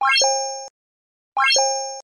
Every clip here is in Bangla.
you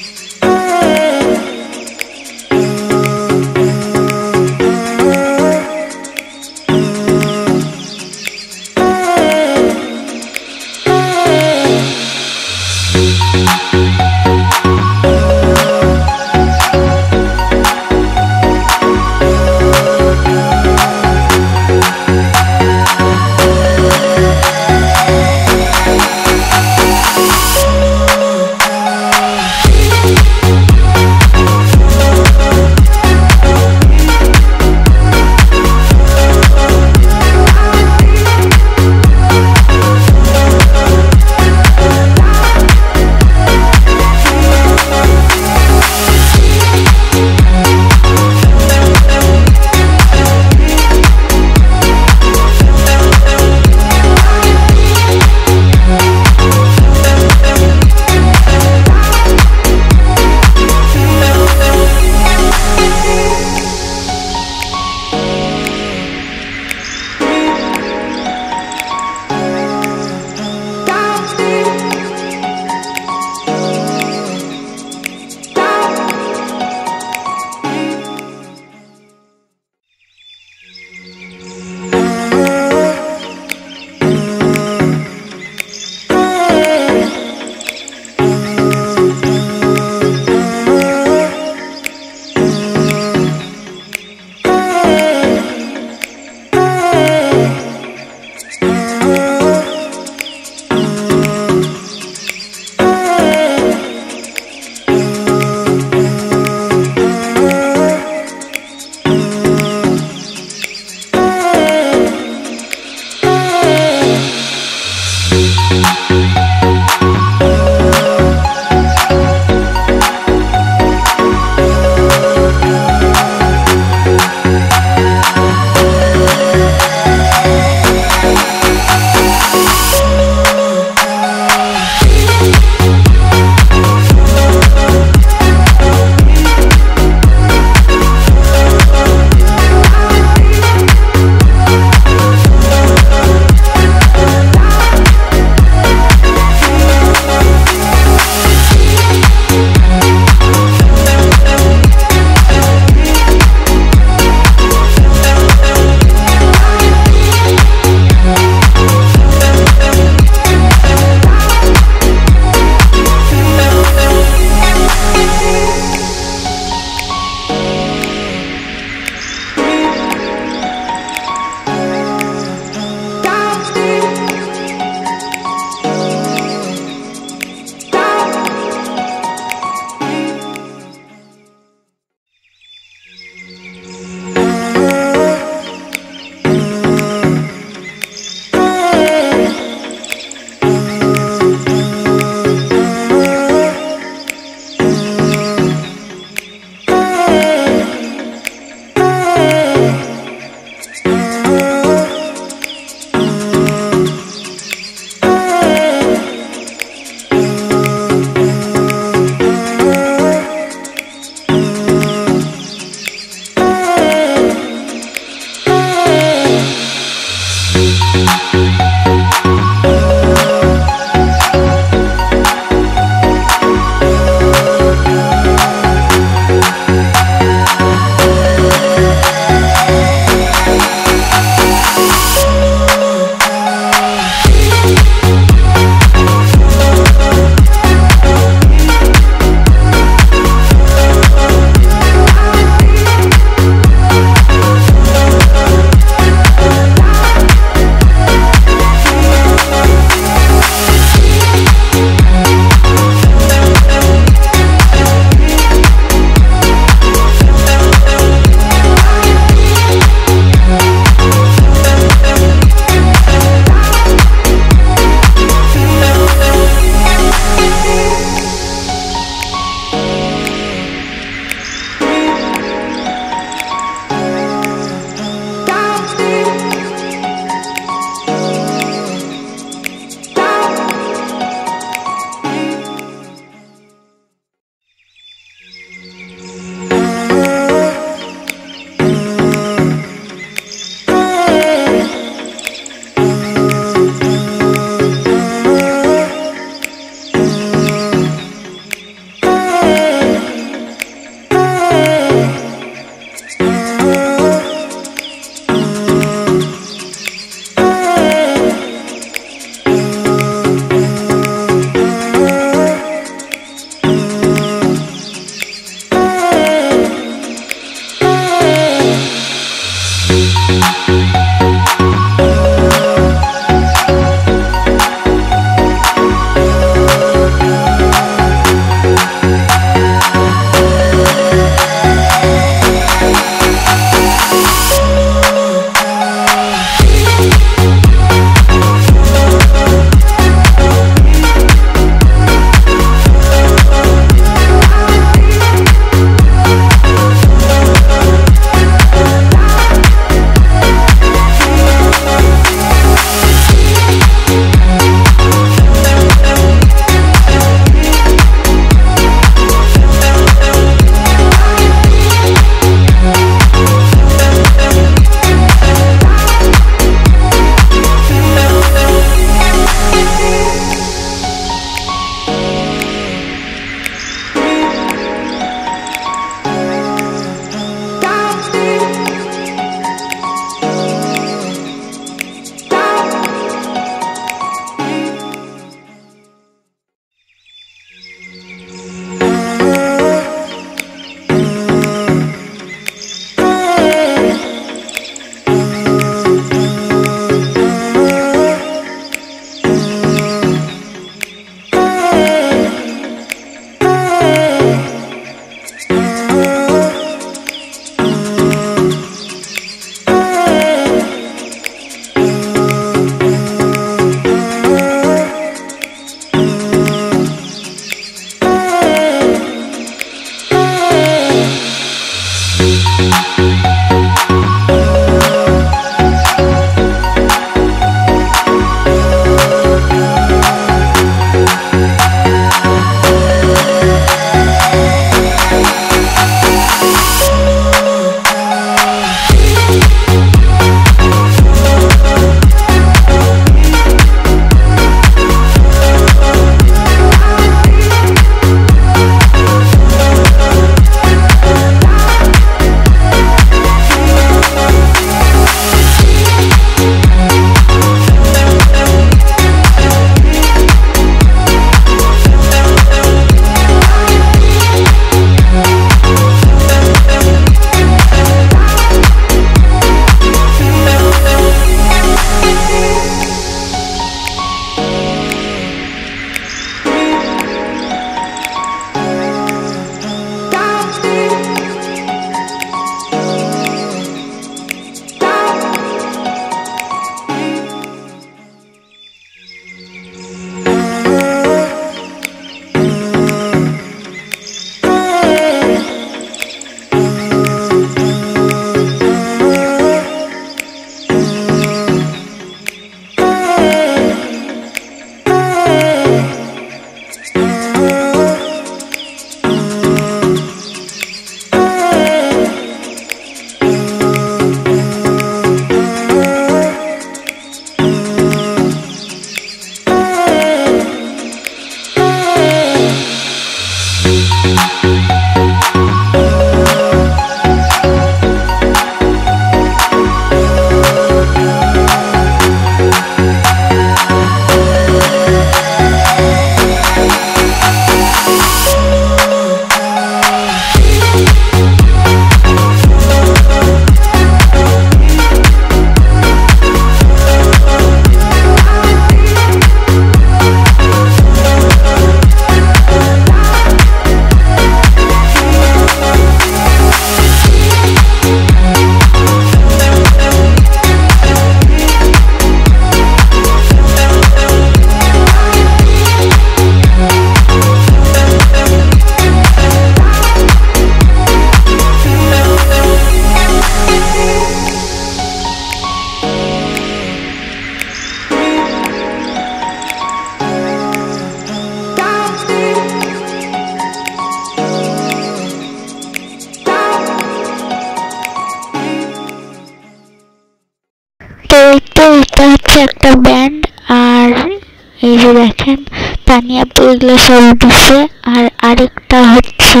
তানিয়া এগুলো সব দিছে আর আরেকটা হচ্ছে,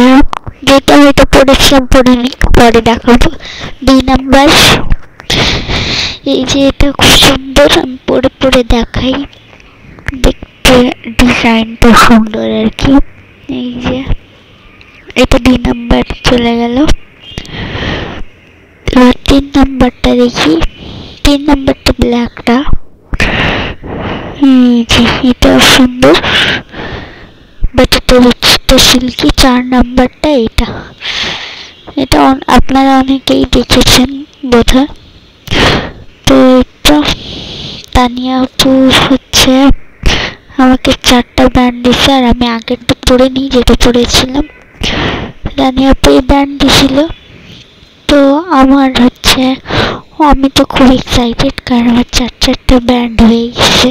যেটা হয়তো পড়েছিলাম পড়ে নি, পরে দেখাবো। দুই নাম্বার, এই যে এটা খুব সুন্দর, আমি পরে পরে দেখাই। দেখতে ডিজাইনটা সুন্দর আর কি। এই যে, এটা দুই নাম্বার চলে গেল। তিন নাম্বারটা দেখি। তিন নাম্বারটা ব্ল্যাকটা এটা সুন্দর। বাট এটা হচ্ছে তো সিল্কি চার নাম্বারটা এটা। এটা আপনারা অনেকেই দেখেছেন বোধহয়। তো এটা তানিয়া হচ্ছে আমাকে চারটা ব্যান্ড দিছে আর আমি আগেরটা পরে নিই, যেটা পরেছিলাম। তানিয়া আপু এই ব্যান্ড দিছিল তো আমার হচ্ছে, আমি তো খুব এক্সাইটেড কারণ আমার চার চারটে ব্যান্ড হয়ে গেছে।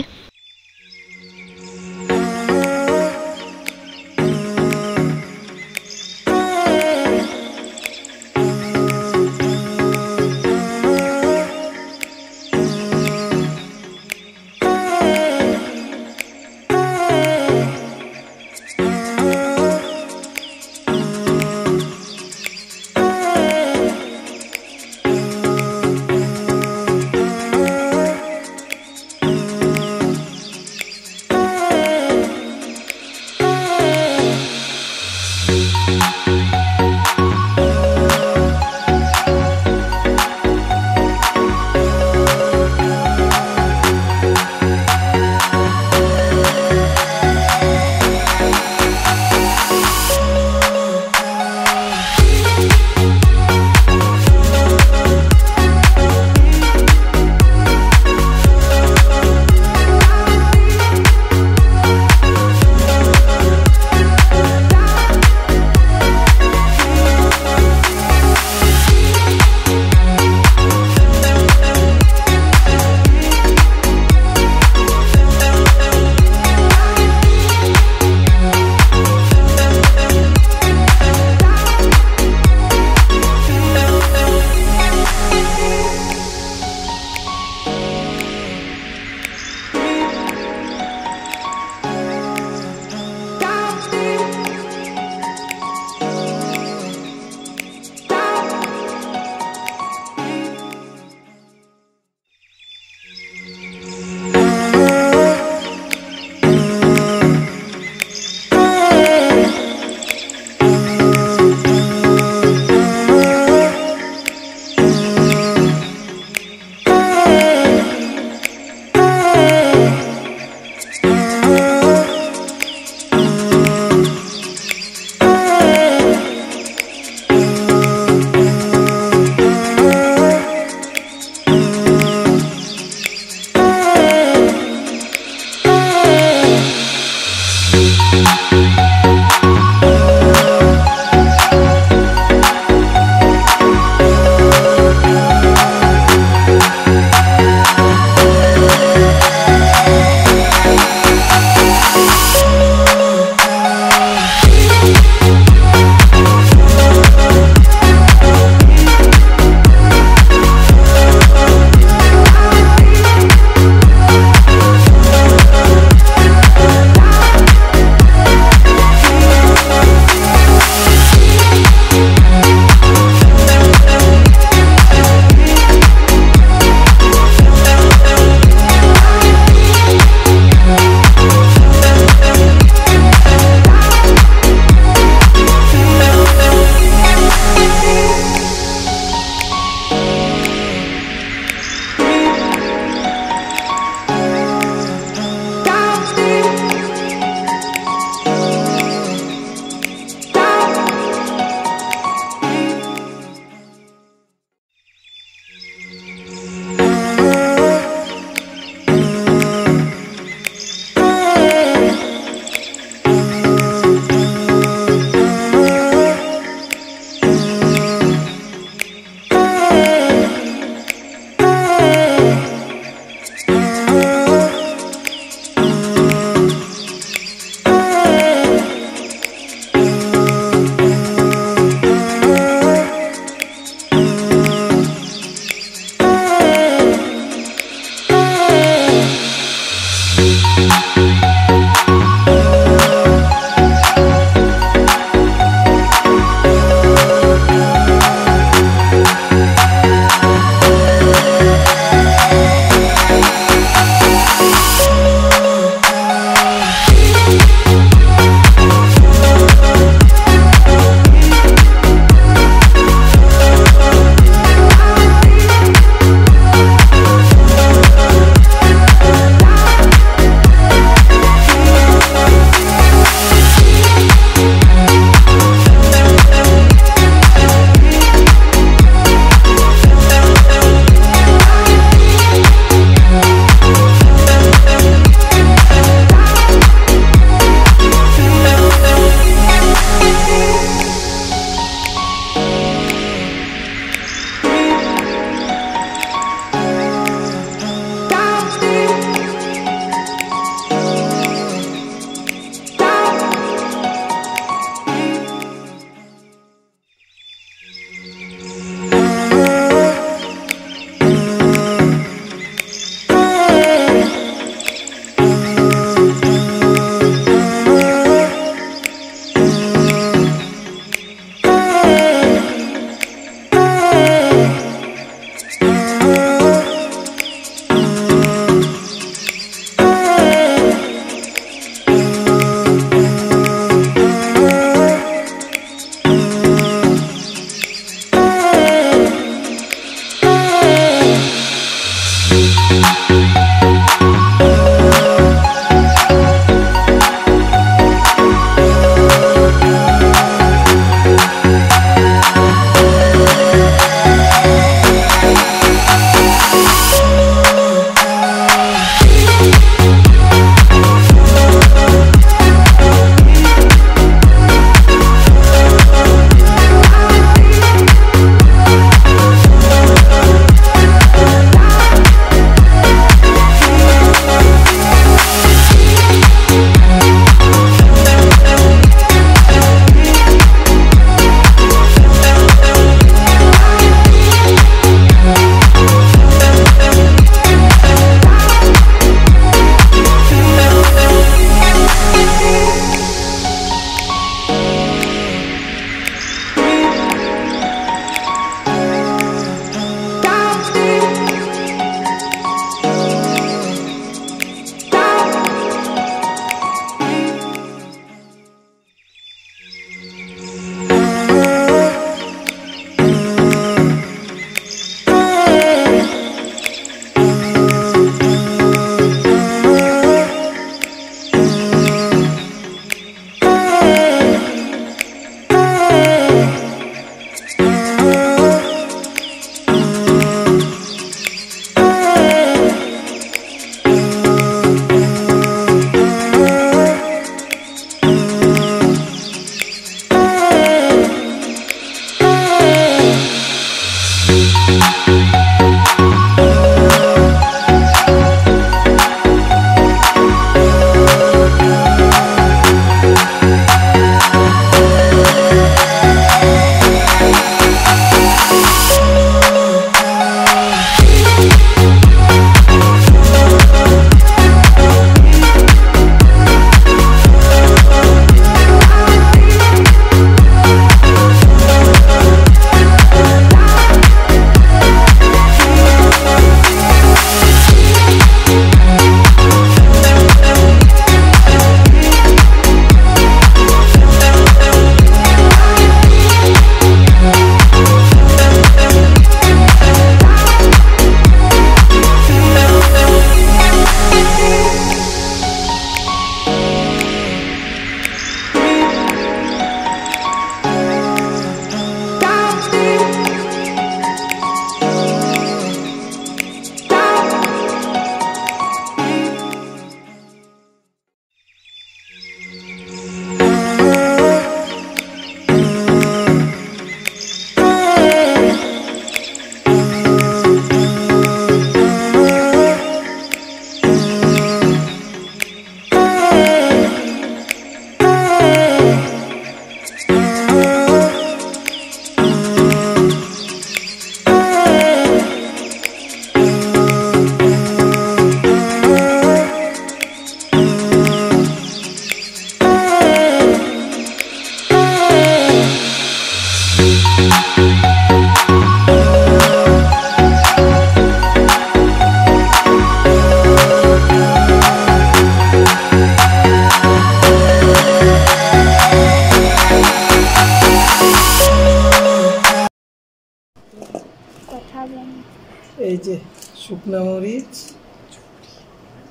শুকনো মরিচ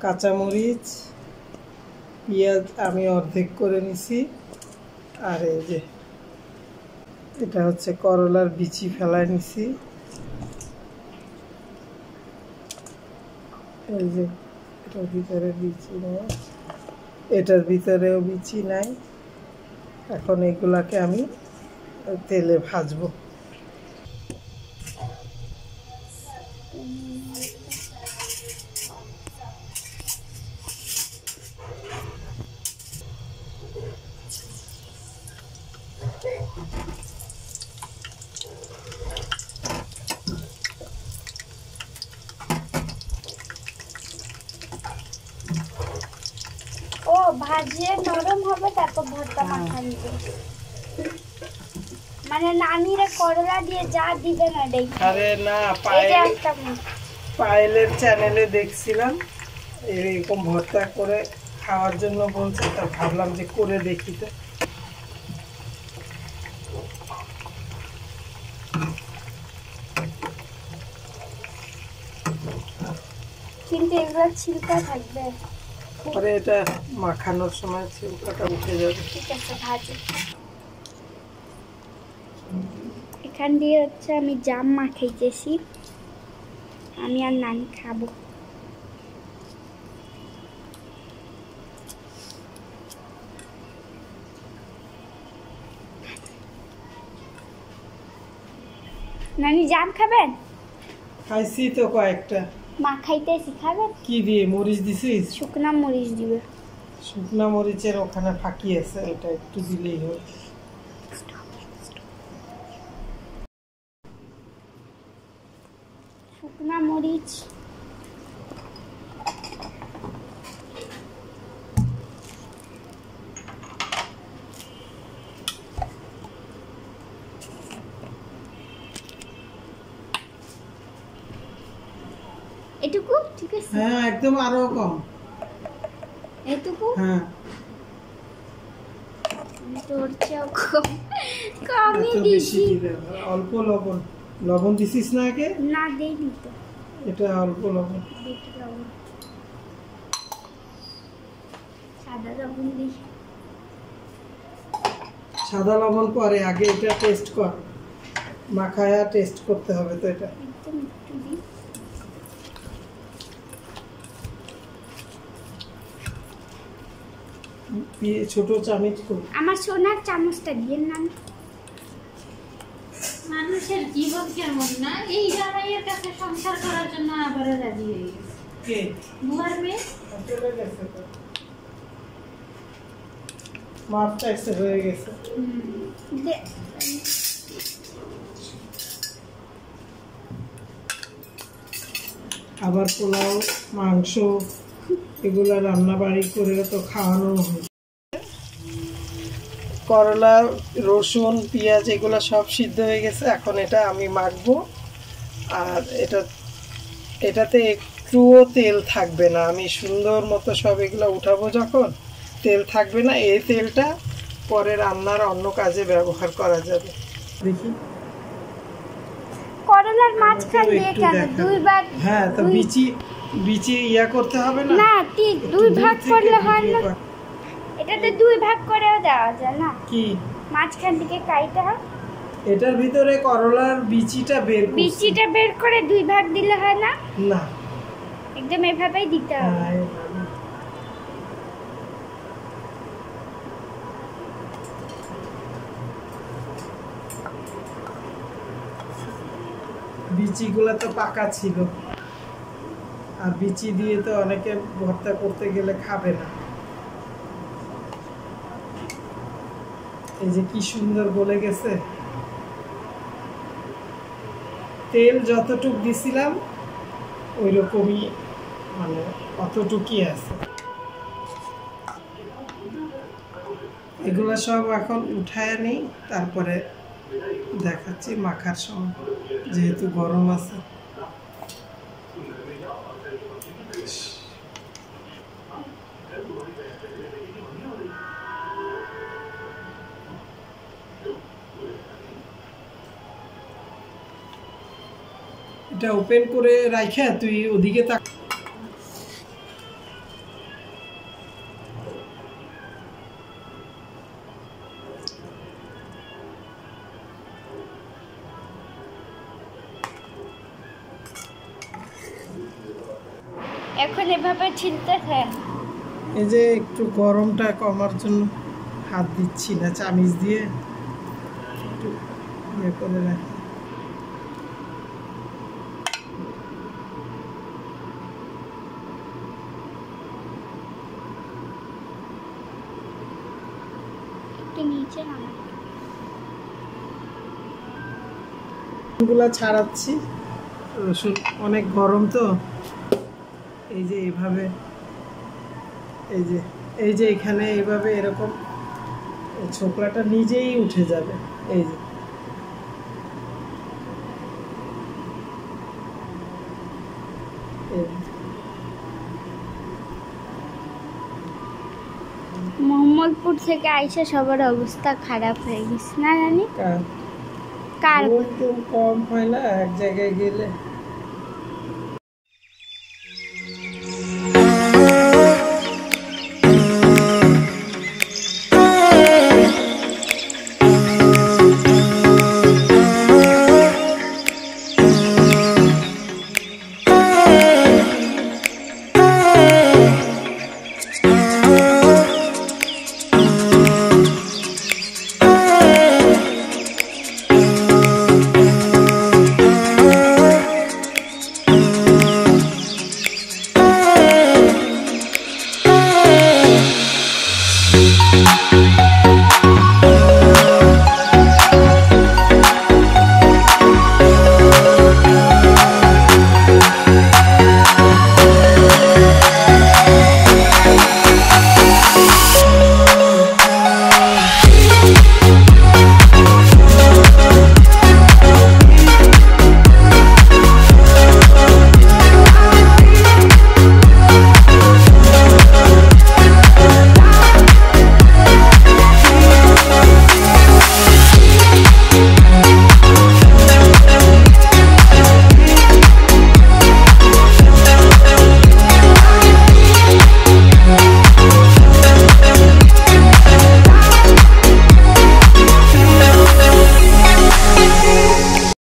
কাঁচামরিচ, পেঁয়াজ আমি অর্ধেক করে নিছি। আর এই যে, এটা হচ্ছে করলার বিচি ফেলায় নিছি। এই যে, এটার ভিতরে বিচি নেই। এটার ভিতরেও বিচি নাই। এখন এগুলাকে আমি তেলে ভাজবো। ভাজিয়ে নরম হবে তারপর ভর্তা হ্যাঁ। মাখা দিবে মানে নানিরে করলা দিয়ে যা দিবে না দেই আরে না পায়েল পায়েলের চ্যানেলে দেখছিলাম এরকম ভর্তা করে খাওয়ার জন্য বলছে তা ভাবলাম যে করে দেখি তো। কিন্তু এগুলো ছিলকা থাকবে। পরে এটা মাখানোর সময় ছিলকাটা উঠে যাবে। ঠিক আছে ভাজি। এখান দিয়ে হচ্ছে আমি জাম মাখাইতেছি। আমি আর নানি খাব। নানি জাম খাবেন? খাইছি তো কয়েকটা। মাখাইতেছি খাবেন কি দিয়ে মরিচ দিছিস? শুকনা মরিচ দিবে। শুকনা মরিচের ওখানে ফাঁকি আছে এটা একটু দিলেই হয় শুকনা মরিচ এটুকু ঠিক আছে একদম আরও কম। এটুকু হ্যাঁ। তোর চেয়েও কম। কমই দিছি। অল্প লবণ। লবণ দিছিস না আগে না দেইনি তো। এটা অল্প লবণ। সাদা লবণ দিই। সাদা লবণ পরে আগে এটা টেস্ট কর। মাখায়া টেস্ট করতে হবে তো এটা। একদম একটু দিই দিয়ে ছোট চামচ আমার সোনার চামচটা দিয়ে না মানুষের জীবন কেমন না এই জামাইয়ের কাছে সংসার করার জন্য আবারও রাজি হয়ে গেছে। কে? বুয়ার মেয়ে? চলে গেছে তো। মাপটা এসে হয়ে গেছে। আবার পোলাও মাংস এগুলো রান্না বাড়ি করে তো খাওয়ানো হয়। করলা রসুন পেঁয়াজ এগুলো সব সিদ্ধ হয়ে গেছে। এখন এটা আমি মাখবো। আর এটা এটাতে একটুও তেল থাকবে না। আমি সুন্দর মতো সব এগুলো উঠাবো যখন তেল থাকবে না। এই তেলটা পরে রান্নার অন্য কাজে ব্যবহার করা যাবে। দেখি। করলার মাঝখান দিয়ে একটু কেন? দুইবার হ্যাঁ তো বিচি বিচি ইয়া করতে হবে না? না ঠিক দুই ভাগ করলে হয় না। কর। এটাতে দুই ভাগ করেও দেওয়া যায় না। কি? মাঝখান থেকে কাইটা। এটার ভিতরে করলার বিচিটা বের বিচিটা বের করে দুই ভাগ দিলে হয় না? না। একদম এভাবেই দিতে হবে। হ্যাঁ, বিচিগুলো তো পাকা ছিল। আর বিচি দিয়ে তো অনেকে ভর্তা করতে গেলে খাবে না। এই যে কি সুন্দর বলে গেছে। তেল যতটুক দিছিলাম ওই রকমই মানে অতটুকুই আছে। এগুলো সব এখন উঠায় নিই, তারপরে দেখাচ্ছি মাখার সময়, যেহেতু গরম আছে। এটা ওপেন করে রাখা তুই ওদিকে তাক এখন এভাবে ছিলতেছে এই যে একটু গরমটা কমার জন্য হাত দিচ্ছি না চামিচ দিয়ে একটু ইয়ে করে রাখি একটু নিচে নামা গুলা ছাড়াচ্ছি। রসুন অনেক গরম তো। এই যে এইভাবে এই যে এই যে এখানে এইভাবে এরকম এই ছোকলাটা নিজেই উঠে যাবে। এই যে। এই যে। মোহাম্মদপুর থেকে আইসা সবার অবস্থা খারাপ হয়ে গেছে না জানি কার? কম হয় না এক জায়গায় গেলে।